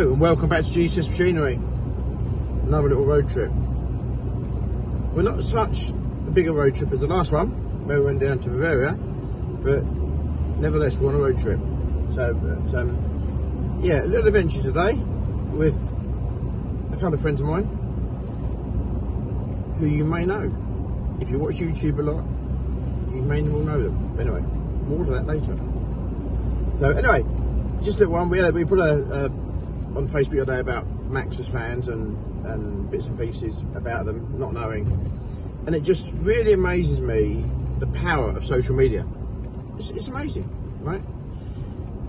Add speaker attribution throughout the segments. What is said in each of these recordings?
Speaker 1: Hello and welcome back to GCS Machinery. Another little road trip. We're not such a bigger road trip as the last one, where we went down to Bavaria, but nevertheless we're on a road trip. So, but, um, yeah, a little adventure today with a couple of friends of mine who you may know. If you watch YouTube a lot, you may well know them. But anyway, more to that later. So anyway, just a little one. We, uh, we put a, a on Facebook the other day about Maxus vans and, and bits and pieces about them, not knowing. And it just really amazes me the power of social media. It's, it's amazing, right?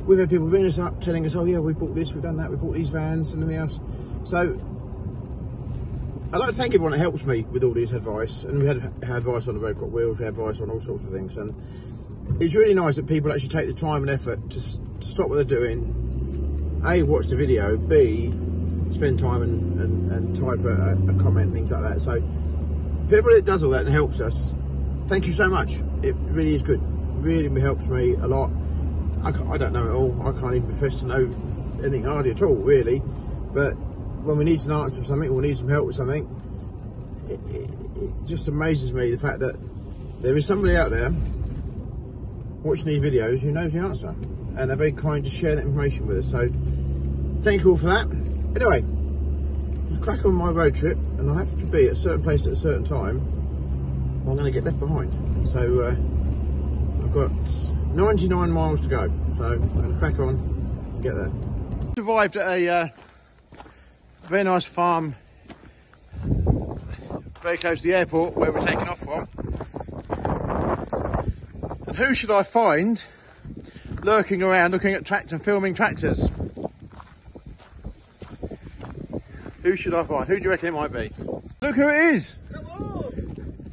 Speaker 1: We've had people ringing us up telling us, oh yeah, we bought this, we've done that, we bought these vans and everything else. So I'd like to thank everyone that helps me with all this advice. And we had, had advice on the road got wheels, we had advice on all sorts of things. And it's really nice that people actually take the time and effort to, to stop what they're doing. A, watch the video. B, spend time and, and, and type a, a comment, things like that. So, if everybody that does all that and helps us, thank you so much. It really is good. Really helps me a lot. I, I don't know it all. I can't even profess to know anything hardly at all, really. But when we need an answer for something, or we need some help with something, it, it, it just amazes me the fact that there is somebody out there watching these videos who knows the answer and they're very kind to share that information with us. So thank you all for that. Anyway, I crack on my road trip and I have to be at a certain place at a certain time I'm going to get left behind. So uh, I've got 99 miles to go. So I'm going to crack on and get there. Arrived at a uh, very nice farm very close to the airport where we're taking off from. And who should I find lurking around looking at tractor filming tractors? Who should I find? Who do you reckon it might be? Look who it is!
Speaker 2: Hello!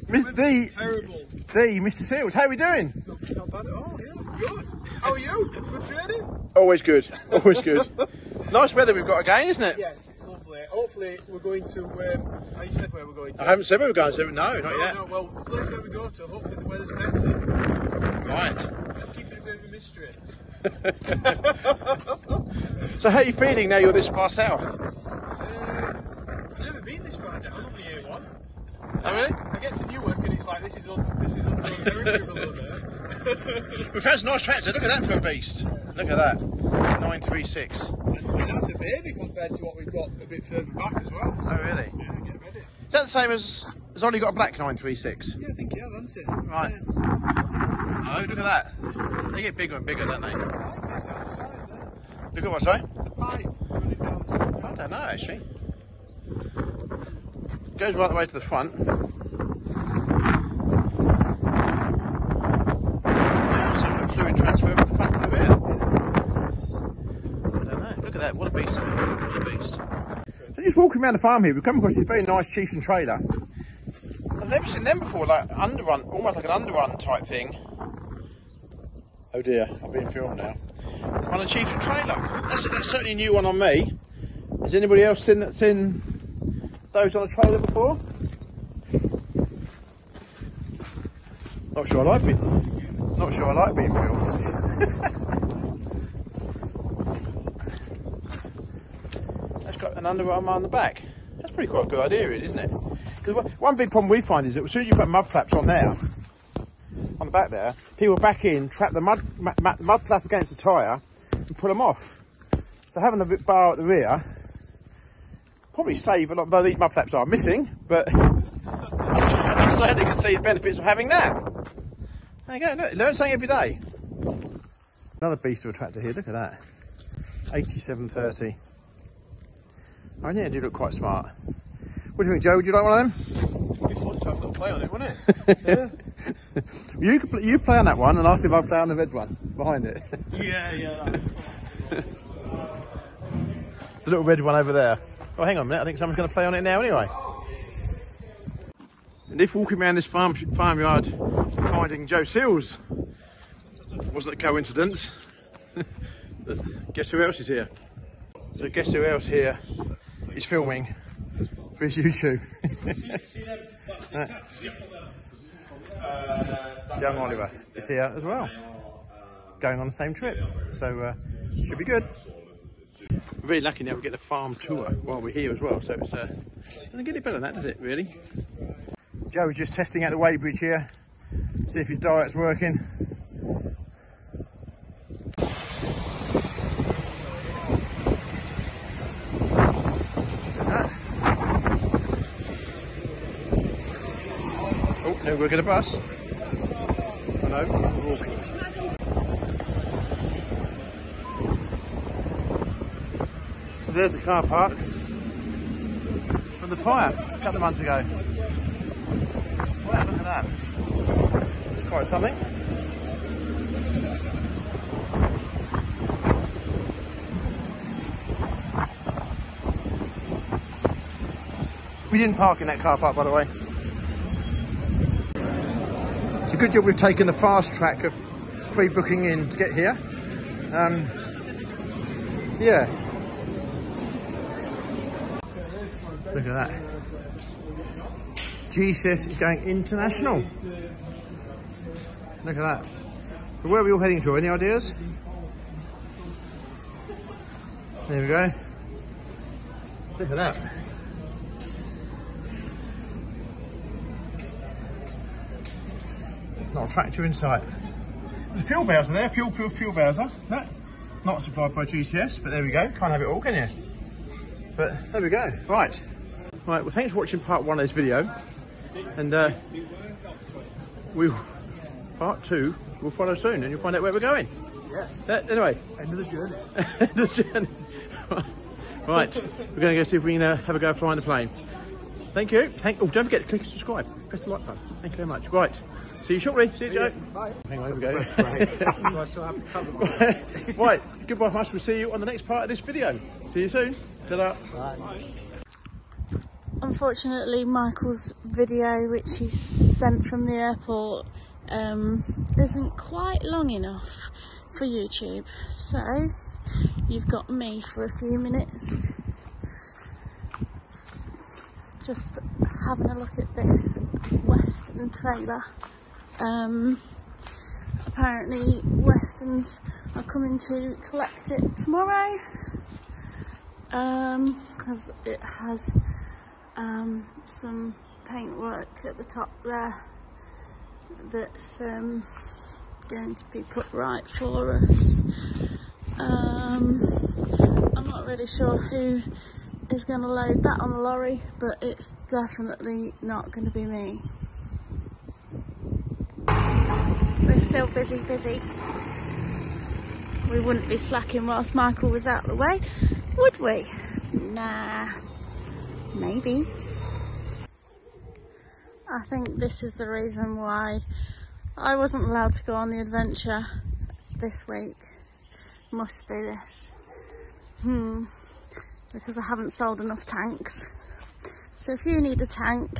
Speaker 1: Miss the,
Speaker 2: Terrible.
Speaker 1: the Mr. Seels. How are we doing?
Speaker 2: Not, not bad at all, yeah. Good. How are you? Good journey?
Speaker 1: Always good. Always good. nice weather we've got again, isn't it?
Speaker 2: Yes, it's lovely. Hopefully we're going to, um, how you said where we're going to?
Speaker 1: I haven't said where we're going to. No, not
Speaker 2: no,
Speaker 1: yet.
Speaker 2: no, well, the place where we go to, hopefully the weather's better.
Speaker 1: Right.
Speaker 2: Let's keep it a bit of a mystery.
Speaker 1: So how are you feeling now you're this far south?
Speaker 2: Um, I've never been this far down on the A1.
Speaker 1: Oh, really?
Speaker 2: I get to Newark and it's like, this is, un, this is unknown territory a little bit.
Speaker 1: We found some nice tractor. Look at that for a beast. Look at that. 936.
Speaker 2: and that's a baby compared to what we've got a bit further back as well. So,
Speaker 1: Oh, really?
Speaker 2: yeah, get ready.
Speaker 1: Is that the same as... Has Ollie got a black 936?
Speaker 2: Yeah, I think yeah, hasn't it?
Speaker 1: Right.
Speaker 2: Yeah.
Speaker 1: Oh, look at that. They get bigger and bigger, don't they? Look at what, sorry? I don't know, actually. It Goes right the way to the front. Yeah, fluid transfer from the front to the rear. I don't know. Look at that. What a beast. What a beast. So just walking around the farm here, we've come across this very nice chieftain trailer. I've never seen them before, like underrun, almost like an underrun type thing. Oh dear, I've been filmed now. On a chieftain trailer. That's, that's certainly a new one on me. Has anybody else seen, seen those on a trailer before? Not sure I like being, not sure I like being filmed. That's got an underrun on the back. That's pretty quite a good idea, isn't it? Because one big problem we find is that as soon as you put mud flaps on there, on the back there, people back in, trap the mud, mud, flap against the tyre and pull them off. So having a bit bar at the rear probably save a lot, though these mud flaps are missing, but I cer- I certainly can see the benefits of having that. There you go, look, learn something every day. Another beast of a tractor here, look at that. 8730. I Oh yeah, do look quite smart. What do you think, Joe? Would you like one of them?
Speaker 2: It'd be fun to have a little play on it, wouldn't it? yeah.
Speaker 1: You could pl- you play on that one, and I'll see if I play on the red one behind it.
Speaker 2: yeah, yeah.
Speaker 1: the little red one over there. Oh, hang on a minute. I think someone's going to play on it now anyway. And if walking around this farm farmyard finding Joe Seels wasn't a coincidence, guess who else is here? So guess who else here is filming for his YouTube? Young Oliver is here as well, going on the same trip. So uh, should be good. We've really lucky now we get a farm tour while we're here as well. So it's uh, doesn't get any better than that, does it? Really? Joe's just testing out the weighbridge here, see if his diet's working. No, we're going to bus. We're walking. There's the car park from the fire a couple of months ago. Wow, look at that. It's quite something. We didn't park in that car park, by the way. Good job we've taken the fast track of pre-booking in to get here. Um, yeah. Look at that. GCS is going international. Look at that. So where are we all heading to? Any ideas? There we go. Look at that. Not a tractor in sight. There's a fuel bowser there, fuel, fuel, fuel bowser. No, not supplied by GCS, but there we go. Can't have it all, can you? But there we go. Right. Right, well thanks for watching part one of this video. And uh, we part two will follow soon and you'll find out where we're going.
Speaker 2: Yes.
Speaker 1: Uh, anyway,
Speaker 2: End of the journey.
Speaker 1: End of the journey. right, we're going to go see if we can uh, have a go flying the plane. Thank you. Thank. Oh, don't forget to click and subscribe. Press the like button. Thank you very much. Right. See you shortly. See you, Joe.
Speaker 2: Bye.
Speaker 1: Hang on, here we go.
Speaker 2: Do I still have to cover my
Speaker 1: right. Goodbye, Hush. We'll see you on the next part of this video. See you soon. Ta-da.
Speaker 3: Unfortunately, Michael's video, which he sent from the airport, um, isn't quite long enough for YouTube. So, you've got me for a few minutes. Just having a look at this Western trailer. Um, apparently, Westerns are coming to collect it tomorrow because it has um, some paintwork at the top there that's um, going to be put right for us. Um, I'm not really sure who is going to load that on the lorry, but it's definitely not going to be me. We're still busy, busy. We wouldn't be slacking whilst Michael was out of the way, would we? Nah. Maybe. I think this is the reason why I wasn't allowed to go on the adventure this week. Must be this. Hmm. Because I haven't sold enough tanks. So if you need a tank,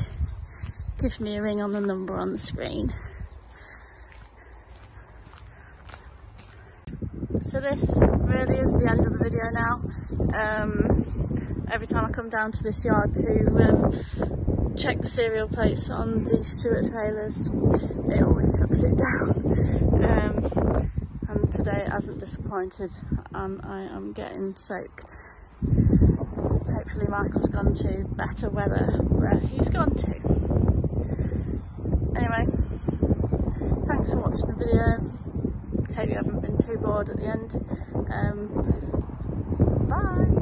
Speaker 3: give me a ring on the number on the screen. So this really is the end of the video now. Um, every time I come down to this yard to um, check the serial plates on the Stewart trailers, it always sucks it down. Um, and today it hasn't disappointed, and I am getting soaked hopefully Michael's gone to better weather where he's gone to. Anyway, thanks for watching the video. Hope you haven't been too bored at the end. Um, bye!